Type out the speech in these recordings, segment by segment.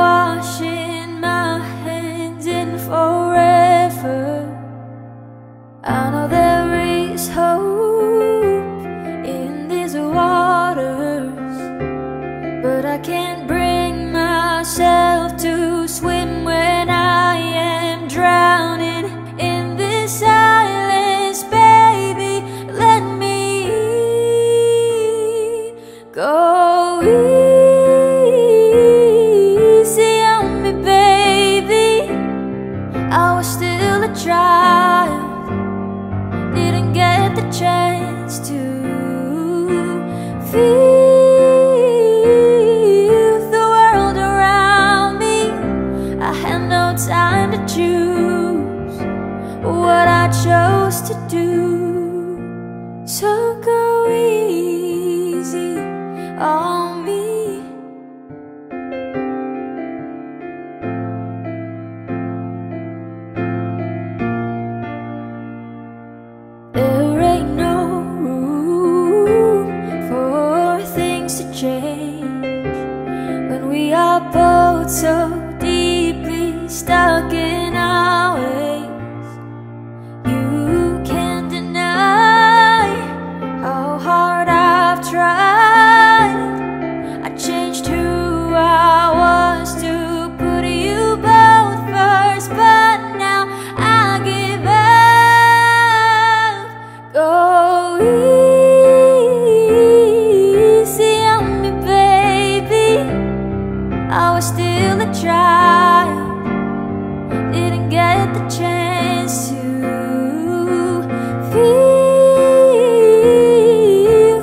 我是。chance to feel the world around me. I had no time to choose what I chose to do. So go easy on so deeply stuck I was still a child, didn't get the chance to feel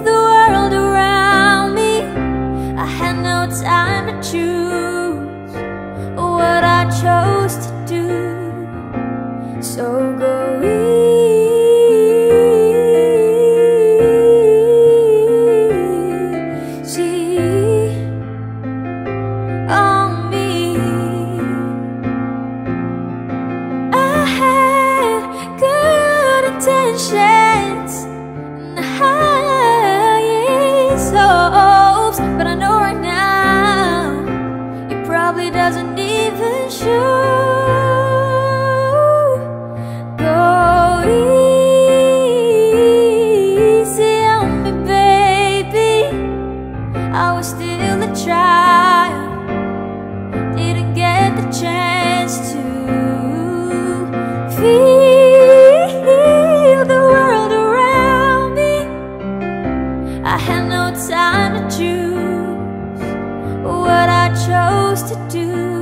the world around me. I had no time to choose what I chose to do. So go I had no time to choose what I chose to do.